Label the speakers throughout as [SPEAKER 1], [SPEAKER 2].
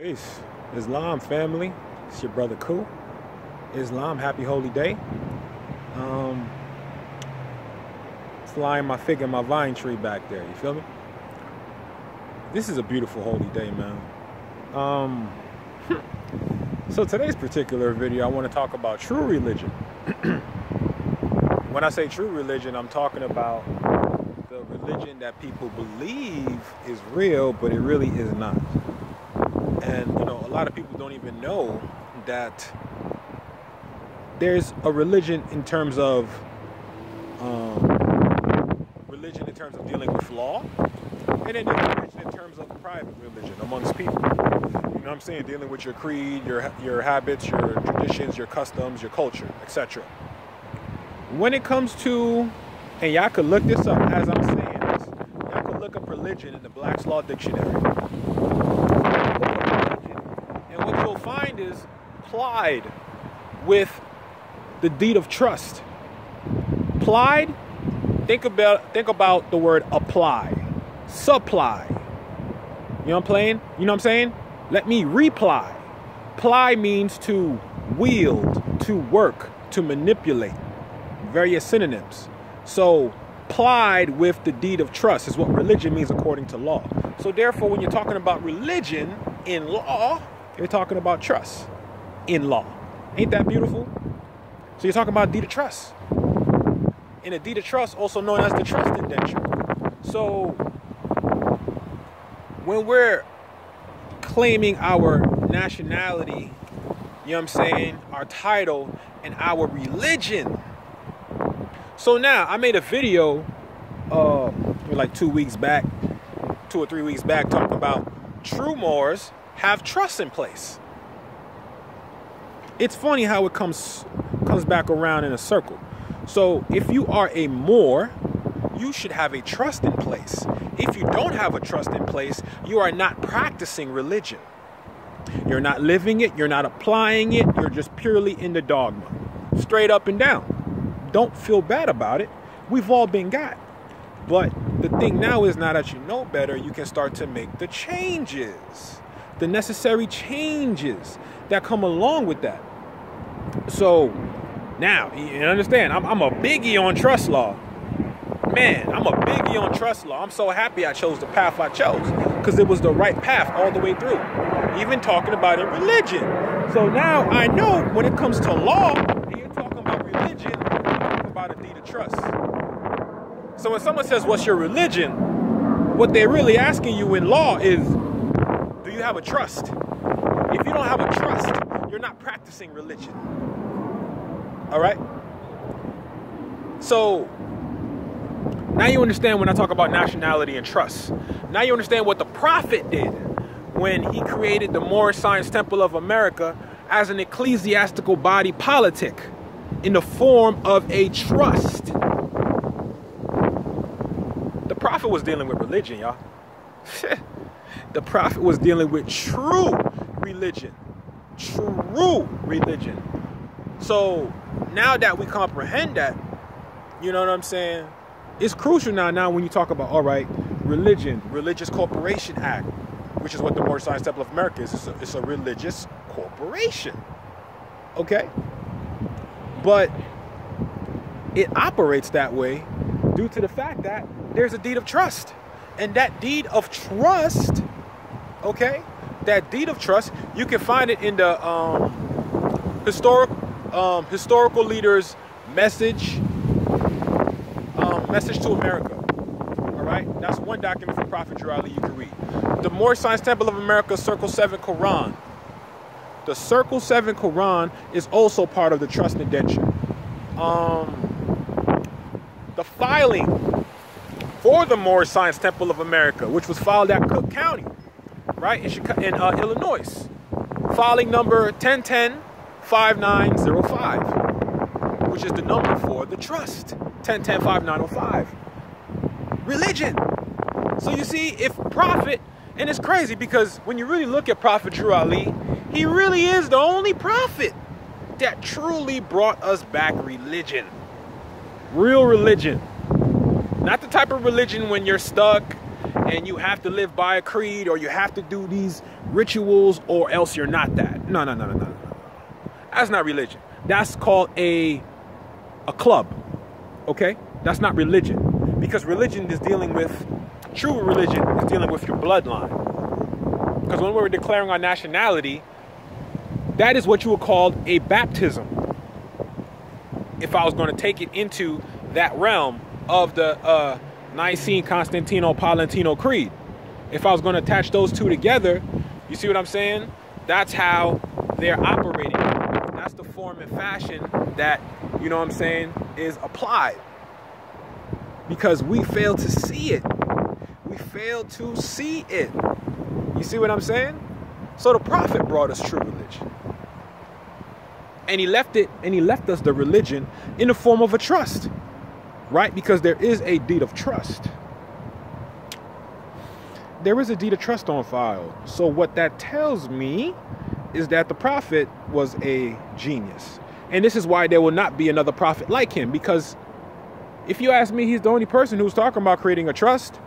[SPEAKER 1] Peace. Islam family. It's your brother Ku. Islam, happy holy day. Um flying my fig and my vine tree back there, you feel me? This is a beautiful holy day, man. Um so today's particular video I want to talk about true religion. when I say true religion, I'm talking about the religion that people believe is real, but it really is not. And you know, a lot of people don't even know that there's a religion in terms of um, religion in terms of dealing with law, and then there's religion in terms of private religion amongst people. You know what I'm saying? Dealing with your creed, your your habits, your traditions, your customs, your culture, etc. When it comes to, and y'all could look this up as I'm saying this, y'all could look up religion in the Black's Law Dictionary. What you'll find is plied with the deed of trust. Plied, think about think about the word apply. Supply. You know what I'm playing? You know what I'm saying? Let me reply. Ply means to wield, to work, to manipulate. Various synonyms. So plied with the deed of trust is what religion means according to law. So therefore, when you're talking about religion in law, you're talking about trust in law. Ain't that beautiful? So you're talking about deed of trust. And a deed of trust, also known as the trust indenture. So when we're claiming our nationality, you know what I'm saying, our title, and our religion. So now I made a video uh like two weeks back, two or three weeks back, talking about true Moors have trust in place. It's funny how it comes comes back around in a circle. So if you are a Moor, you should have a trust in place. If you don't have a trust in place, you are not practicing religion. You're not living it, you're not applying it, you're just purely in the dogma. Straight up and down. Don't feel bad about it. We've all been got. But the thing now is now that you know better, you can start to make the changes, the necessary changes that come along with that. So now, you understand, I'm, I'm a biggie on trust law. Man, I'm a biggie on trust law. I'm so happy I chose the path I chose because it was the right path all the way through. Even talking about in religion. So now I know when it comes to law, and you're talking about religion, you're talking about a deed of trust. So when someone says, What's your religion? What they're really asking you in law is, you have a trust? If you don't have a trust, you're not practicing religion. All right? So now you understand when I talk about nationality and trust. Now you understand what the prophet did when he created the Moorish Science Temple of America as an ecclesiastical body politic in the form of a trust. The prophet was dealing with religion, y'all. the prophet was dealing with true religion. True religion. So now that we comprehend that, you know what I'm saying? It's crucial now. Now, when you talk about all right, religion, Religious Corporation Act, which is what the Moorish Science Temple of America is. It's a, it's a religious corporation. Okay, but it operates that way due to the fact that there's a deed of trust, and that deed of trust, okay, that deed of trust, you can find it in the um, historic um, historical leaders' message, um, message to America. All right, that's one document from Prophet Drew Ali you can read. The Moorish Science Temple of America, Circle Seven Quran. The Circle Seven Quran is also part of the trust indenture. Um, the filing for the Moorish Science Temple of America, which was filed at Cook County, right in, Chicago, in uh, Illinois, filing number 1010 5905, which is the number for the trust. 1010 5905. Religion. So you see, if Prophet, and it's crazy because when you really look at Prophet Drew Ali, he really is the only prophet that truly brought us back religion. Real religion. Not the type of religion when you're stuck and you have to live by a creed or you have to do these rituals or else you're not that. No, no, no, no, no. No. That's not religion. That's called a a club. Okay? That's not religion. Because religion is dealing with true religion is dealing with your bloodline. Because when we're declaring our nationality, that is what you would call a baptism. If I was going to take it into that realm of the uh, Nicene Constantino Palantino Creed. If I was going to attach those two together, you see what I'm saying? That's how they're operating. That's the form and fashion that, you know what I'm saying, is applied. Because we fail to see it. We fail to see it. You see what I'm saying? So the prophet brought us true religion. And he left it, and he left us the religion in the form of a trust. Right? Because there is a deed of trust there is a deed of trust on file. So what that tells me is that the prophet was a genius. And this is why there will not be another prophet like him. Because if you ask me, he's the only person who's talking about creating a trust,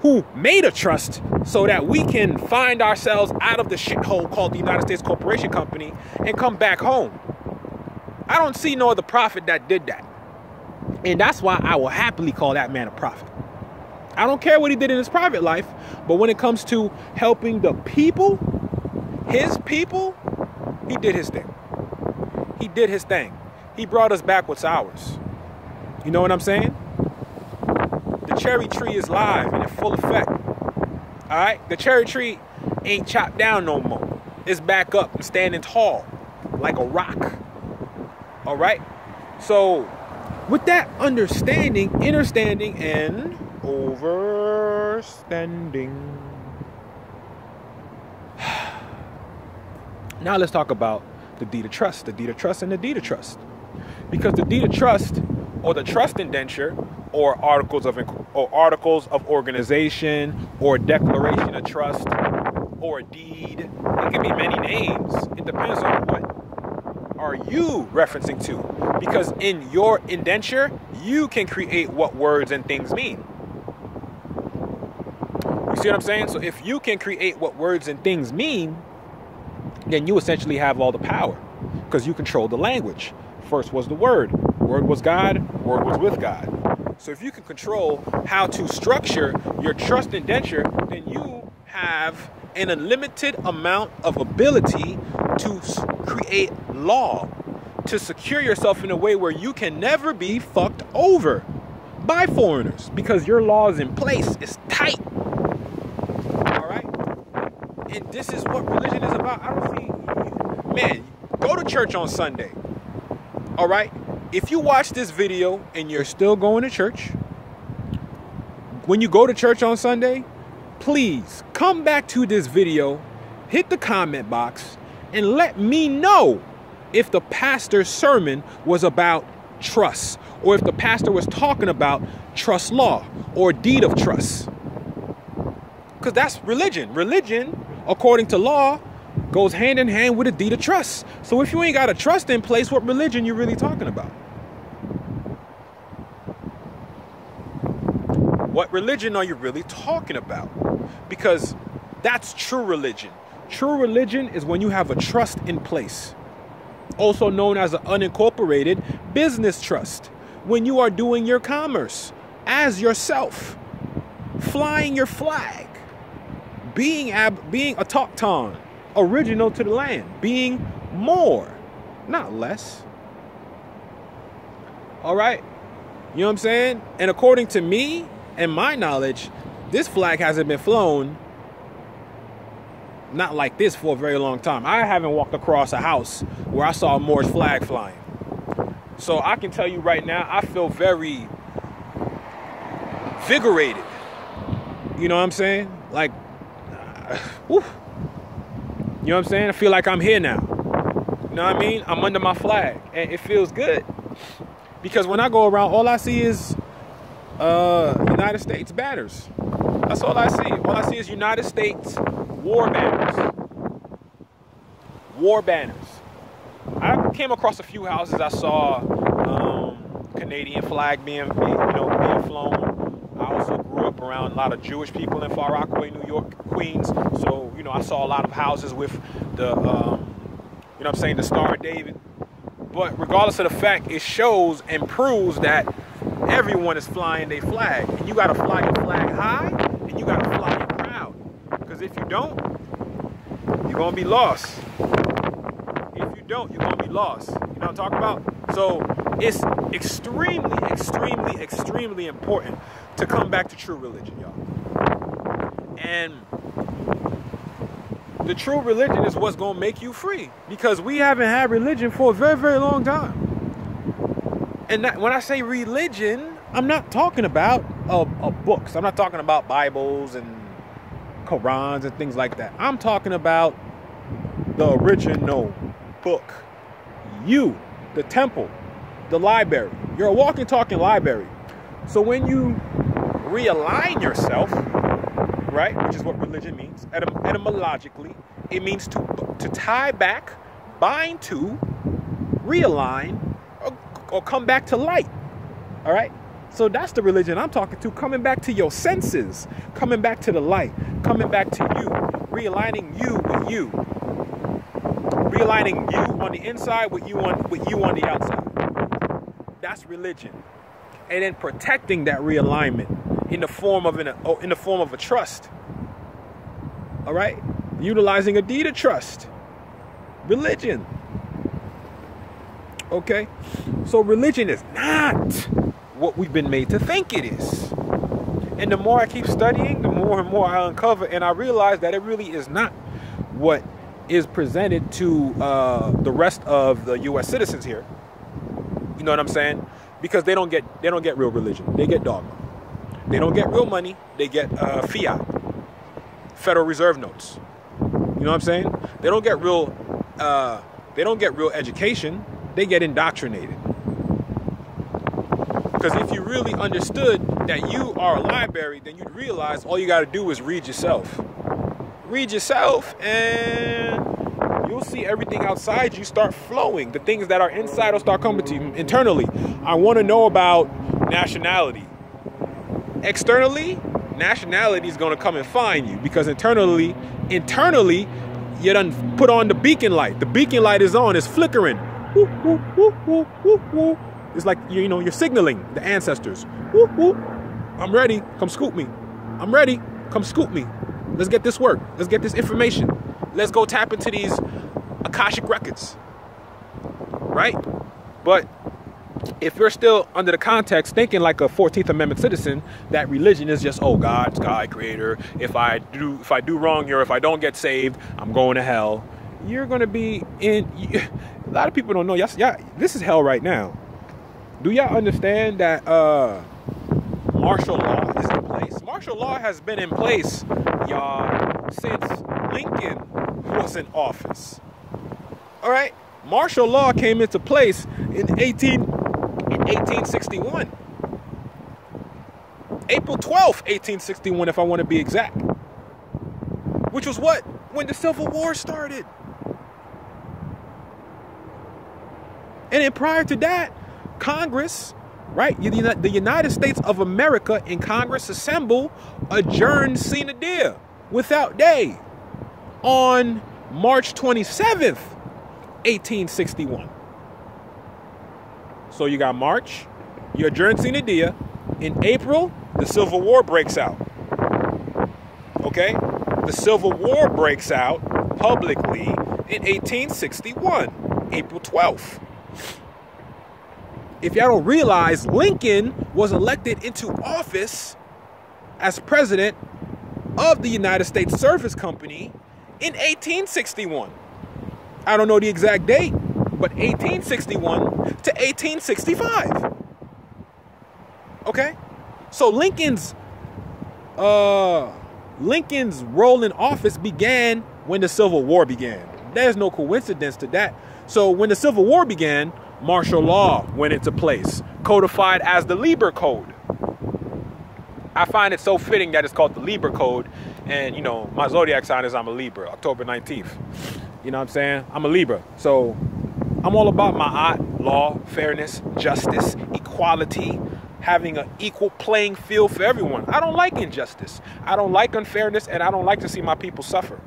[SPEAKER 1] who made a trust so that we can find ourselves out of the shithole called the United States Corporation Company and come back home. I don't see no other prophet that did that. And that's why I will happily call that man a prophet. I don't care what he did in his private life, but when it comes to helping the people, his people, he did his thing. He did his thing. He brought us back what's ours. You know what I'm saying? The cherry tree is live and in full effect. All right? The cherry tree ain't chopped down no more. It's back up and standing tall like a rock. All right? So, with that understanding, understanding, and overstanding. now let's talk about the deed of trust, the deed of trust, and the deed of trust. Because the deed of trust, or the trust indenture, or articles of or articles of organization, or declaration of trust, or deed, it can be many names. It depends you referencing to? Because in your indenture, you can create what words and things mean. You see what I'm saying? So if you can create what words and things mean, then you essentially have all the power because you control the language. First was the word, word was God, word was with God. So if you can control how to structure your trust indenture, then you have an unlimited amount of ability to create law, to secure yourself in a way where you can never be fucked over by foreigners because your law is in place, it's tight All right? and this is what religion is about. I don't see, man, go to church on Sunday. All right? If you watch this video and you're still going to church, when you go to church on Sunday, please come back to this video, hit the comment box, and let me know if the pastor's sermon was about trust or if the pastor was talking about trust law or deed of trust. Because that's religion. Religion according to law, goes hand in hand with a deed of trust. So if you ain't got a trust in place, what religion you really talking about? What religion are you really talking about? Because that's true religion. True religion is when you have a trust in place, also known as an unincorporated business trust. When you are doing your commerce as yourself, flying your flag, being ab- being a autochthon, original to the land, being more, not less. All right? You know what I'm saying? And according to me and my knowledge, this flag hasn't been flown not like this for a very long time. I haven't walked across a house where I saw a Moorish flag flying. So I can tell you right now, I feel very vigorated. You know what I'm saying? Like whew, you know what I'm saying? I feel like I'm here now. You know what I mean? I'm under my flag, and it feels good because when I go around, all I see is uh, United States banners. That's all I see. All I see is United States war banners. War banners. I came across a few houses. I saw um, Canadian flag being, you know, being flown. I also grew up around a lot of Jewish people in Far Rockaway, New York, Queens. So, you know, I saw a lot of houses with the, um, you know I'm saying, the Star of David. But regardless of the fact, it shows and proves that everyone is flying their flag. And you got to fly your flag high and you got to fly it proud. Because if you don't, you're going to be lost. If you don't, you're going to be lost. You know what I'm talking about? So it's extremely, extremely, extremely important to come back to true religion, y'all. And the true religion is what's going to make you free because we haven't had religion for a very, very long time. And that, when I say religion, I'm not talking about uh, uh, books. I'm not talking about Bibles and Qurans and things like that. I'm talking about the original book. You, the temple, the library. You're a walking, talking library. So when you realign yourself, right, which is what religion means, etym- etymologically, it means to, to tie back, bind to, realign, or, or come back to light. All right? So that's the religion I'm talking to, coming back to your senses, coming back to the light, coming back to you, realigning you with you, realigning you on the inside with you on with you on the outside. That's religion. And then protecting that realignment in the form of an oh, in the form of a trust. All right? Utilizing a deed of trust. Religion. Okay? So religion is not what we've been made to think it is. And the more I keep studying, the more and more I uncover, and I realize that it really is not what is presented to uh, the rest of the U.S. citizens here. You know what I'm saying? Because they don't get they don't get real religion. They get dogma. They don't get real money. They get uh, fiat, Federal Reserve notes. You know what I'm saying? They don't get real. Uh, they don't get real education. They get indoctrinated. Because if you really understood that you are a library, then you'd realize all you got to do is read yourself. Read yourself, and you'll see everything outside you start flowing. The things that are inside will start coming to you internally. I want to know about nationality. Externally, nationality is going to come and find you because internally, internally, you done put on the beacon light. The beacon light is on, it's flickering. Woo, woo, woo, it's like you know you're signaling the ancestors. I'm ready. Come scoop me. I'm ready. Come scoop me. Let's get this work. Let's get this information. Let's go tap into these Akashic records. Right? But if you're still under the context thinking like a 14th Amendment citizen that religion is just oh God, God creator. If I do if I do wrong here, if I don't get saved, I'm going to hell. You're going to be in. A lot of people don't know. Yes, yeah, this is hell right now do y'all understand that uh, martial law is in place? Martial law has been in place, y'all, since Lincoln was in office. All right, martial law came into place in 18 in 1861. April 12th, 1861, if I want to be exact. Which was what? When the Civil War started. And then prior to that, Congress, right? The United States of America in Congress assemble adjourned sine die without day on March 27th, 1861. So you got March, you adjourn sine die. In April, the Civil War breaks out. Okay? The Civil War breaks out publicly in 1861, April 12th if y'all don't realize, Lincoln was elected into office as president of the United States Service Company in 1861. I don't know the exact date, but 1861 to 1865. Okay? So Lincoln's uh Lincoln's role in office began when the Civil War began. There's no coincidence to that. So when the Civil War began, martial law went into place, codified as the Lieber Code. I find it so fitting that it's called the Libra Code. And, you know, my zodiac sign is I'm a Libra, October 19th. You know what I'm saying? I'm a Libra. So I'm all about my art, law, fairness, justice, equality, having an equal playing field for everyone. I don't like injustice. I don't like unfairness, and I don't like to see my people suffer.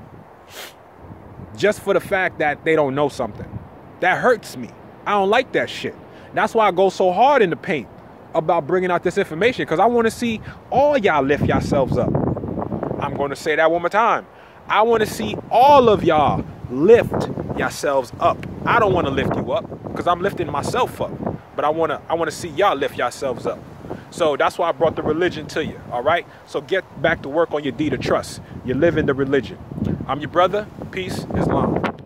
[SPEAKER 1] Just for the fact that they don't know something. That hurts me. I don't like that shit. That's why I go so hard in the paint about bringing out this information because I want to see all y'all lift yourselves up. I'm going to say that one more time. I want to see all of y'all lift yourselves up. I don't want to lift you up because I'm lifting myself up. But I want to I want to see y'all lift yourselves up. So that's why I brought the religion to you. All right. So get back to work on your deed of trust. You're living the religion. I'm your brother. Peace, Islam.